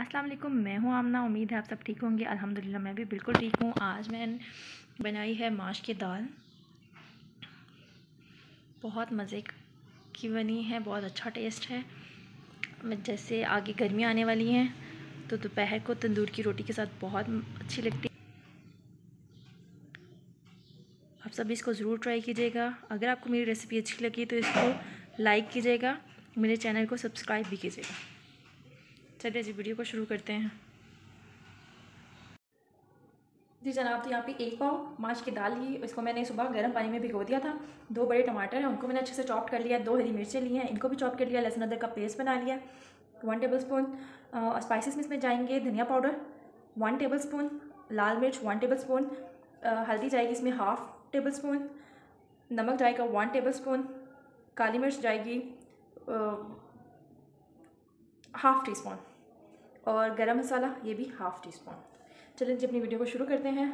अस्सलाम वालेकुम, मैं हूँ आमना, उम्मीद है आप सब ठीक होंगे। अल्हम्दुलिल्लाह, मैं भी बिल्कुल ठीक हूँ। आज मैंने बनाई है माश की दाल। बहुत मज़े की बनी है, बहुत अच्छा टेस्ट है। जैसे आगे गर्मी आने वाली हैं तो दोपहर को तंदूर की रोटी के साथ बहुत अच्छी लगती आप सब इसको ज़रूर ट्राई कीजिएगा। अगर आपको मेरी रेसिपी अच्छी लगी तो इसको लाइक कीजिएगा। मेरे चैनल को सब्सक्राइब भी कीजिएगा। चलिए जी वीडियो को शुरू करते हैं। जी जनाब तो यहाँ पे एक पाव माछ की दाल ली इसको मैंने सुबह गर्म पानी में भिगो दिया था। दो बड़े टमाटर हैं, उनको मैंने अच्छे से चॉप कर लिया, दो हरी मिर्चें ली हैं, इनको भी चॉप कर लिया, लहसुन अदरक का पेस्ट बना लिया। वन टेबल स्पून स्पाइसेस में इसमें जाएँगे धनिया पाउडर वन टेबल स्पून लाल मिर्च वन टेबल स्पून हल्दी जाएगी इसमें हाफ़ टेबल स्पून नमक जाएगा वन टेबल स्पून काली मिर्च जाएगी हाफ़ टी स्पून और गरम मसाला, ये भी हाफ़ टी स्पून चलें जी, अपनी वीडियो को शुरू करते हैं।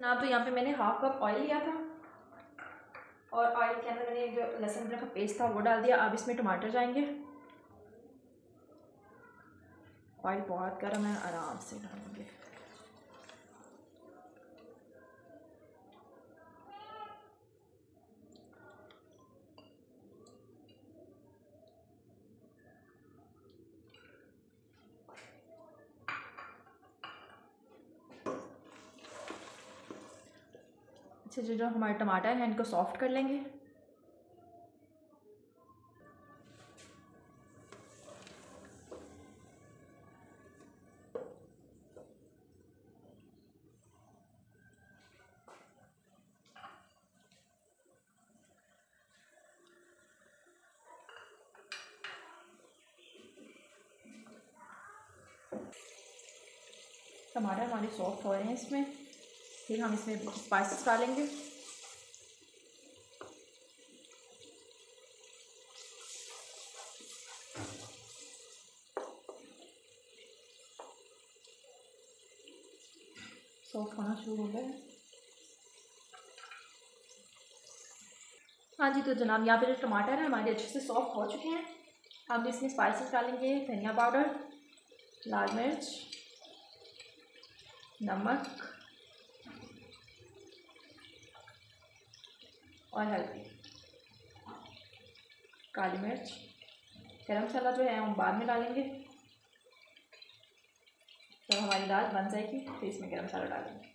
ना तो यहाँ पे मैंने हाफ़ कप ऑयल लिया था और ऑयल के अंदर मैंने जो लहसुन अदरक का पेस्ट था, वो डाल दिया। अब इसमें टमाटर जाएँगे। ऑयल बहुत गर्म है, आराम से डालेंगे। अच्छे से जो हमारे टमाटर हैं, इनको सॉफ्ट कर लेंगे। टमाटर हमारे सॉफ्ट हो रहे हैं इसमें। फिर हम इसमें स्पाइसेस डालेंगे। सॉफ्ट होना शुरू हो गया हाँ। जी तो जनाब, यहाँ पे जो टमाटर है, हमारे अच्छे से सॉफ्ट हो चुके हैं। हम इसमें स्पाइसेस डालेंगे, धनिया पाउडर लाल मिर्च, नमक और हल्दी। काली मिर्च। गरम मसाला जो है, हम बाद में डालेंगे। तो हमारी दाल बन जाएगी तो इसमें गरम मसाला डालेंगे।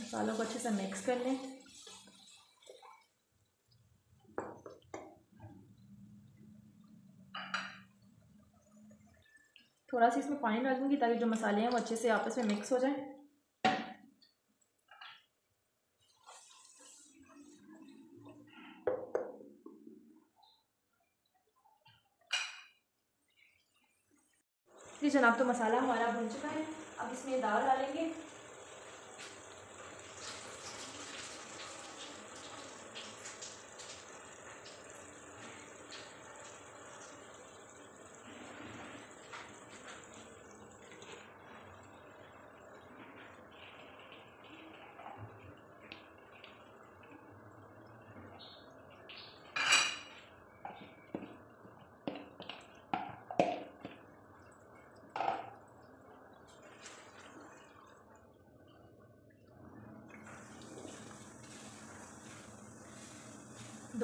मसालों को अच्छे से मिक्स कर लें। थोड़ा सा इसमें पानी डाल दूँगी ताकि जो मसाले हैं वो अच्छे से आपस में मिक्स हो जाएँ। जनाब तो मसाला हमारा भुन चुका है। अब इसमें दाल डालेंगे।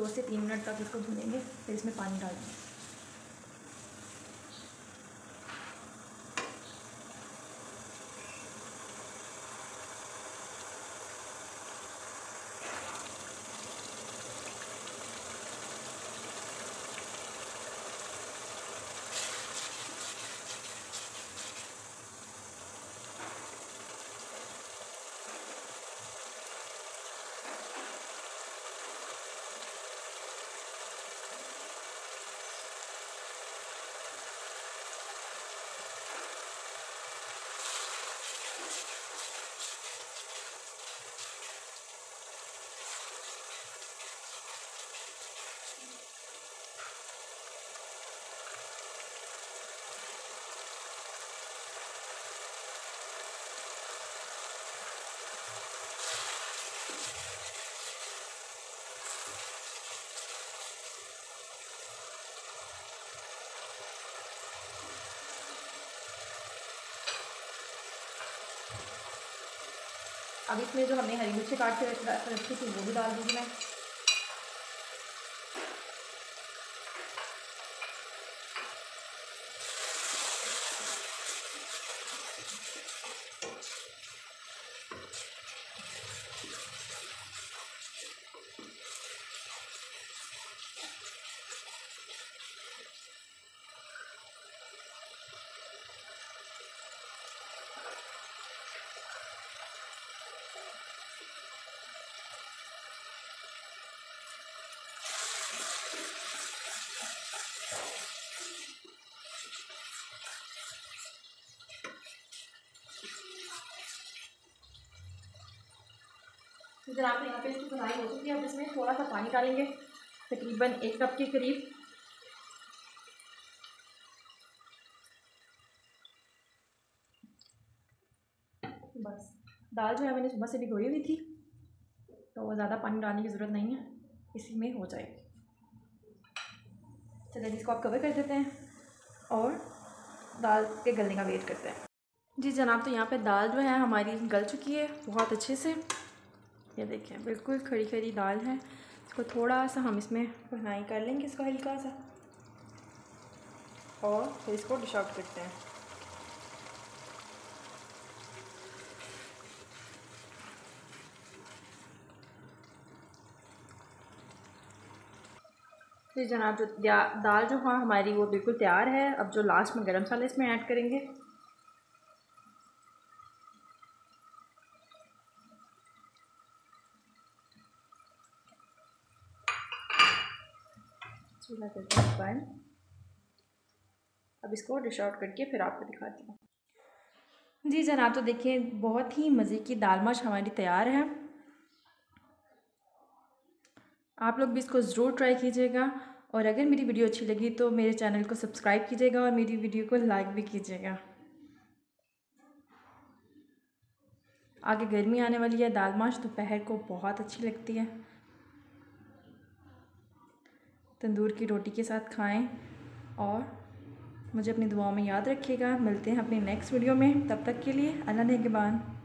दो से तीन मिनट तक इसको भूनेंगे फिर इसमें पानी डालेंगे। अब इसमें जो हमने हरी मिर्ची काट के रखी थी, वो भी डाल दूँगी मैं। तो जनाब यहाँ पे इसकी बुनाई हो चुकी है। अब इसमें थोड़ा सा पानी डालेंगे, तकरीबन एक कप के करीब। बस, दाल जो है मैंने सुबह से भिगोई हुई थी तो ज़्यादा पानी डालने की ज़रूरत नहीं है, इसी में हो जाएगी। चलिए इसको आप कवर कर देते हैं और दाल के गलने का वेट करते हैं। जी जनाब तो यहाँ पे दाल जो है हमारी गल चुकी है बहुत अच्छे से। ये देखें। बिल्कुल खड़ी खड़ी दाल है। इसको थोड़ा सा हम इसमें बनाई कर लेंगे, इसको हल्का सा और फिर इसको डिश आउट करते हैं। फिर जनाब, जो दाल जो हाँ हमारी वो बिल्कुल तैयार है। अब जो लास्ट में गरम मसाला इसमें ऐड करेंगे। अब इसको डिश आउट करके फिर आपको दिखाती हूँ। जी जनाब तो देखिए, बहुत ही मज़े की दाल मर्च हमारी तैयार है। आप लोग भी इसको ज़रूर ट्राई कीजिएगा और अगर मेरी वीडियो अच्छी लगी तो मेरे चैनल को सब्सक्राइब कीजिएगा और मेरी वीडियो को लाइक भी कीजिएगा। आगे गर्मी आने वाली है, दाल माश दोपहर को बहुत अच्छी लगती है। तंदूर की रोटी के साथ खाएँ और मुझे अपनी दुआओं में याद रखिएगा। मिलते हैं अपने नेक्स्ट वीडियो में। तब तक के लिए अल्लाह ने के बाद